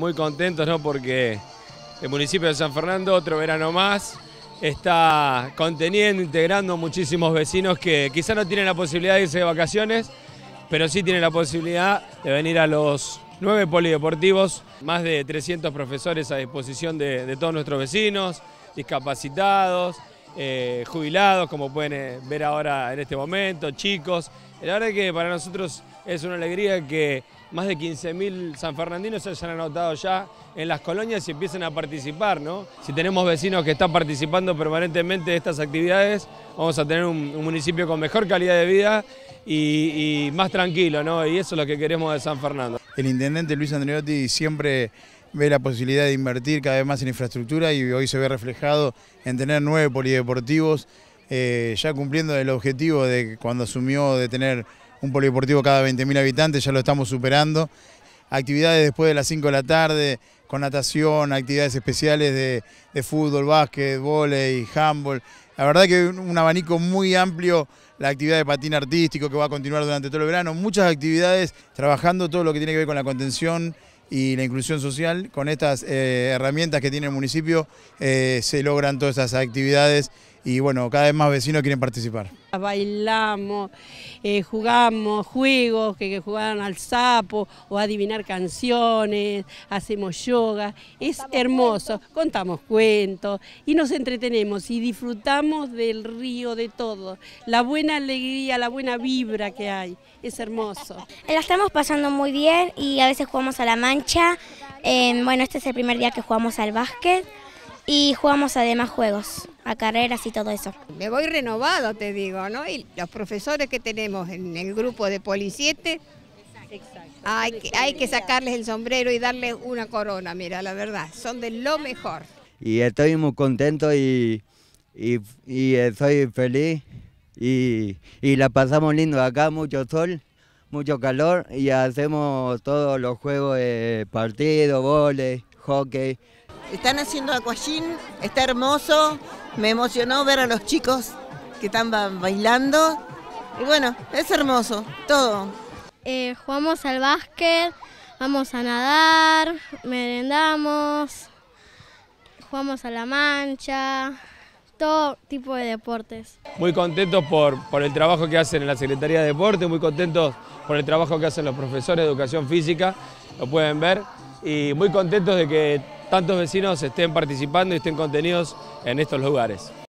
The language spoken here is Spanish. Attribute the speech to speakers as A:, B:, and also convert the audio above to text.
A: Muy contentos ¿no? porque el municipio de San Fernando, otro verano más, está conteniendo, integrando muchísimos vecinos que quizá no tienen la posibilidad de irse de vacaciones, pero sí tienen la posibilidad de venir a los nueve polideportivos, más de 300 profesores a disposición de, todos nuestros vecinos, discapacitados, eh, jubilados, como pueden eh, ver ahora en este momento, chicos. La verdad es que para nosotros es una alegría que más de 15.000 sanfernandinos se hayan anotado ya en las colonias y empiecen a participar, ¿no? Si tenemos vecinos que están participando permanentemente de estas actividades, vamos a tener un, municipio con mejor calidad de vida y, más tranquilo, ¿no? Y eso es lo que queremos de San Fernando.
B: El intendente Luis Andreotti siempre ve la posibilidad de invertir cada vez más en infraestructura y hoy se ve reflejado en tener nueve polideportivos, eh, ya cumpliendo el objetivo de cuando asumió de tener un polideportivo cada 20.000 habitantes, ya lo estamos superando. Actividades después de las 5 de la tarde, con natación, actividades especiales de, fútbol, básquet, volei, handball. La verdad que un abanico muy amplio, la actividad de patín artístico que va a continuar durante todo el verano, muchas actividades trabajando todo lo que tiene que ver con la contención y la inclusión social. Con estas eh, herramientas que tiene el municipio eh, se logran todas esas actividades y bueno, cada vez más vecinos quieren participar.
C: Bailamos, eh, jugamos juegos que, que, jugaban al sapo o adivinar canciones, hacemos yoga, es hermoso, contamos cuentos y nos entretenemos y disfrutamos del río, de todo, la buena alegría, la buena vibra que hay, es hermoso.
D: La estamos pasando muy bien y a veces jugamos a la mancha, bueno, este es el primer día que jugamos al básquet y jugamos además juegos, a carreras y todo eso.
E: Me voy renovado, te digo, ¿no? Y los profesores que tenemos en el grupo de Poli 7, hay que, hay que sacarles el sombrero y darles una corona, mira, la verdad, son de lo mejor.
F: Y estoy muy contento y, y, estoy feliz y, y la pasamos lindo acá, mucho sol mucho calor y hacemos todos los juegos de partido, vole, hockey.
G: Están haciendo aquagym, está hermoso, me emocionó ver a los chicos que están bailando y bueno, es hermoso, todo.
H: Eh, jugamos al básquet, vamos a nadar, merendamos, jugamos a la mancha, todo tipo de deportes.
A: Muy contentos por, por el trabajo que hacen en la Secretaría de Deporte, muy contentos por el trabajo que hacen los profesores de Educación Física, lo pueden ver, y muy contentos de que tantos vecinos estén participando y estén contenidos en estos lugares.